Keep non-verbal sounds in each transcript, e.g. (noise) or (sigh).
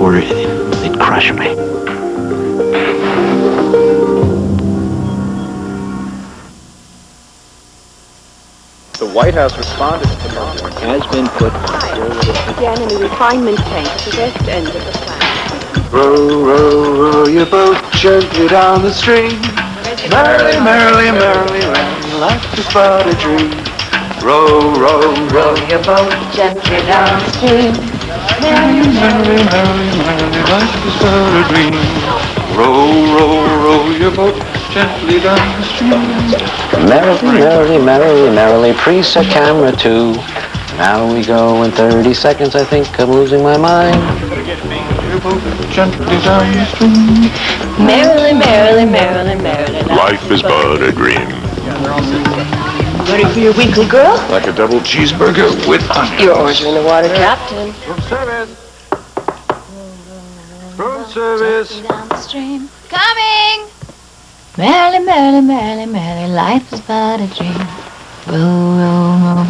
reporter, they'd crush me. The White House responded to the murder. Has been put Again in the refinement tank at the west end of the plant. Row, row, row your boat gently down the stream. Merrily, merrily, merrily, merrily, life is but a dream. Row, row, row your boat gently down the stream. Merrily, merrily, merrily, merrily, life is but a dream. Row, row, row your boat gently down the stream. Merrily, merrily, merrily, merrily, preset camera two. Now we go in 30 seconds, I think I'm losing my mind. Your boat gently down the stream. Merrily, merrily, merrily, merrily. Life is but a dream. Ready for your weekly girl? Like a double cheeseburger with onions. You're ordering the water, Captain. Room service. Room service. down the stream. Coming! Merrily, merrily, merrily, merrily, life is but a dream. Row, row, row.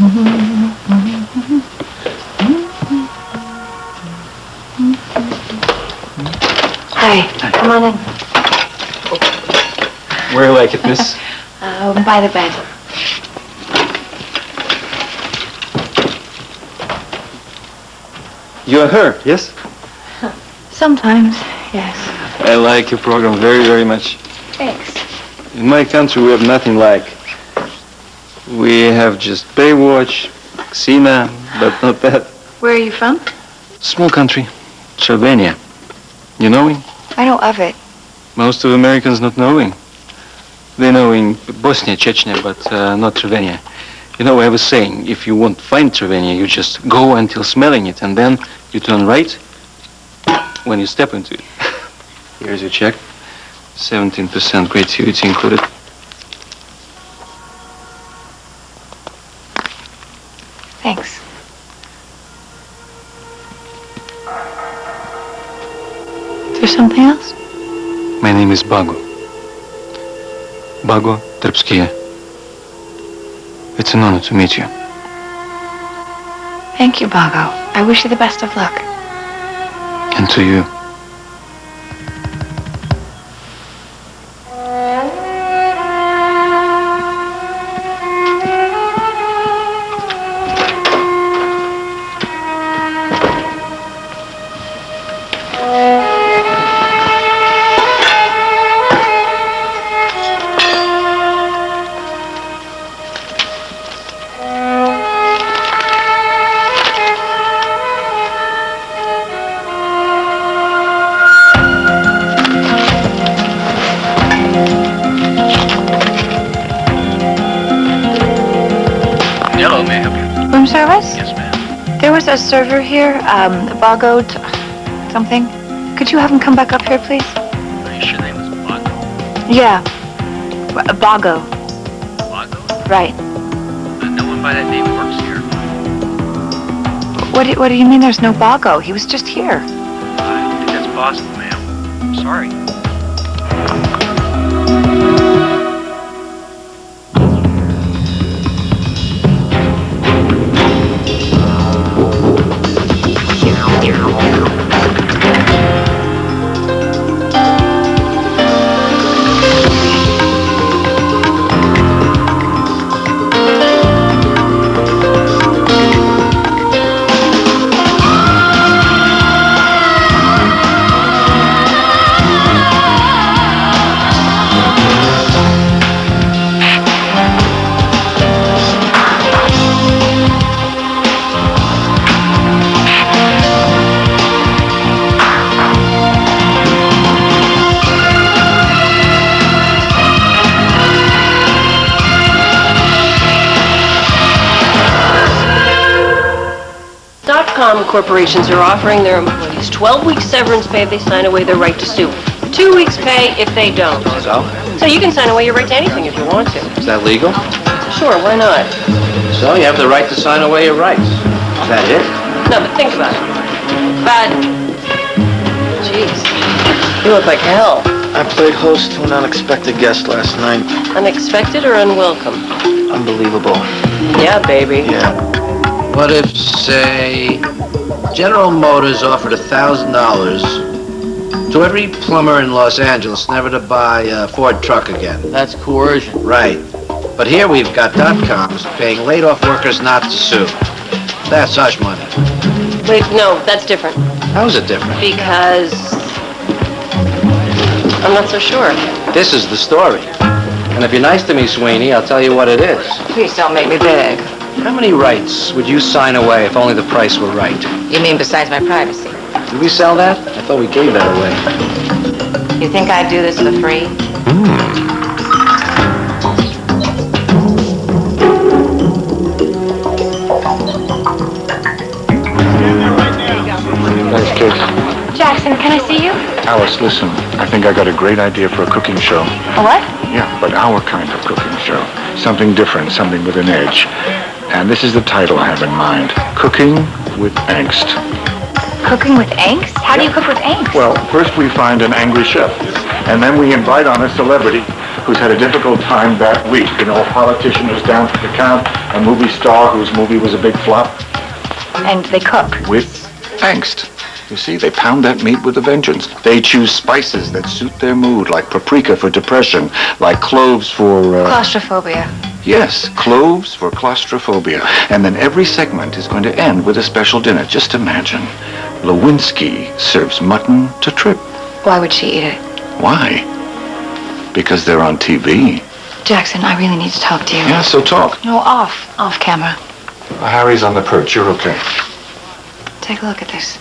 Hey, come on in. Where you like it, miss? (laughs) Um, by the bed. You're her, yes? Sometimes, yes. I like your program very, very much. Thanks. In my country, we have nothing like. We have just Baywatch, Xena, but not that. Where are you from? Small country, Slovenia. You know it? I know of it. Most of Americans not knowing. They know in Bosnia, Chechnya, but uh, not Slovenia. You know, I was saying, if you want to find Slovenia, you just go until smelling it, and then you turn right when you step into it. (laughs) Here's your check. 17% gratuity included. Thanks. Is there something else? My name is Bago. Bago Trpskije. It's an honor to meet you. Thank you, Bago. I wish you the best of luck. And to you. Service? Yes, ma'am. There was a server here, um, Bago something. Could you have him come back up here, please? Are you sure name Bago? Yeah. Bago. Bago? Right. No one by that name works here. What do, what do you mean there's no Bago? He was just here. I think that's possible, ma'am. Sorry. Dot-com corporations are offering their employees 12 weeks severance pay if they sign away their right to sue. Two weeks pay if they don't. So? So you can sign away your right to anything if you want to. Is that legal? Sure, why not? So you have the right to sign away your rights. Is that it? No, but think about it. But, jeez, you look like hell. I played host to an unexpected guest last night. Unexpected or unwelcome? Unbelievable. Yeah, baby. Yeah. What if, say, General Motors offered $1,000 to every plumber in Los Angeles never to buy a Ford truck again. That's coercion. Right. But here we've got dot-coms paying laid-off workers not to sue. That's hush money. Wait, no, that's different. How's it different? Because... I'm not so sure. This is the story. And if you're nice to me, Sweeney, I'll tell you what it is. Please don't make me beg. How many rights would you sign away if only the price were right? You mean besides my privacy? Did we sell that? I thought we gave that away. You think I'd do this for free? Nice cake. Jackson, can I see you? Alice, listen. I think I got a great idea for a cooking show. A what? Yeah, but our kind of cooking show. Something different, something with an edge. And this is the title I have in mind. Cooking with Angst. Cooking with angst? How do you cook with angst? Well, first we find an angry chef, and then we invite on a celebrity who's had a difficult time that week. You know, a politician who's down for the count, a movie star whose movie was a big flop, And they cook. with angst. You see, they pound that meat with a vengeance. They choose spices that suit their mood, like paprika for depression, like cloves for, uh, Claustrophobia. Yes, cloves for claustrophobia. And then every segment is going to end with a special dinner. Just imagine. Lewinsky serves mutton to Tripp. Why would she eat it? Why? Because they're on TV. Jackson, I really need to talk to you. Yeah, so talk. No, off. Off camera. Harry's on the perch. You're okay. Take a look at this.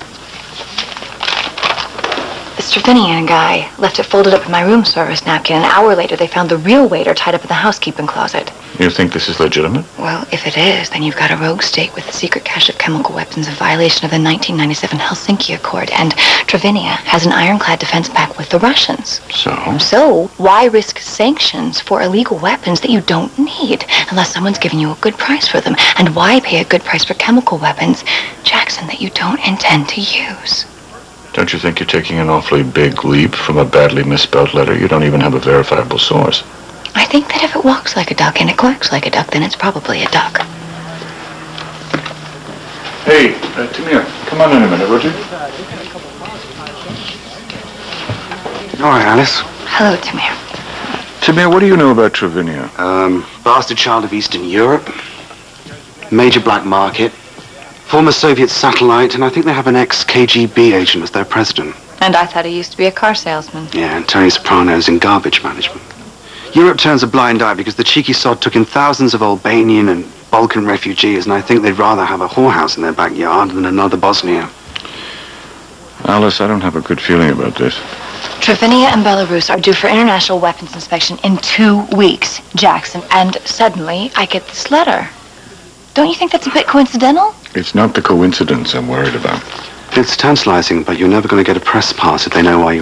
This Travinian guy left it folded up in my room service napkin. An hour later, they found the real waiter tied up in the housekeeping closet. You think this is legitimate? Well, if it is, then you've got a rogue state with a secret cache of chemical weapons, a violation of the 1997 Helsinki Accord, and Travinia has an ironclad defense pact with the Russians. So? So, why risk sanctions for illegal weapons that you don't need unless someone's giving you a good price for them? And why pay a good price for chemical weapons, Jackson, that you don't intend to use? Don't you think you're taking an awfully big leap from a badly misspelled letter? You don't even have a verifiable source. I think that if it walks like a duck and it quacks like a duck, then it's probably a duck. Hey, uh, Tamir, come on in a minute, would you? All right, Alice. Hello, Tamir. Tamir, what do you know about Travinia? Um, bastard child of Eastern Europe. Major black market. Former Soviet satellite, and I think they have an ex-KGB agent as their president. And I thought he used to be a car salesman. Yeah, and Tony Soprano's in garbage management. Europe turns a blind eye because the cheeky sod took in thousands of Albanian and Balkan refugees, and I think they'd rather have a whorehouse in their backyard than another Bosnia. Alice, I don't have a good feeling about this. Travinia and Belarus are due for international weapons inspection in two weeks, Jackson. And suddenly, I get this letter. Don't you think that's a bit coincidental? It's not the coincidence I'm worried about. It's tantalizing, but you're never going to get a press pass if they know why you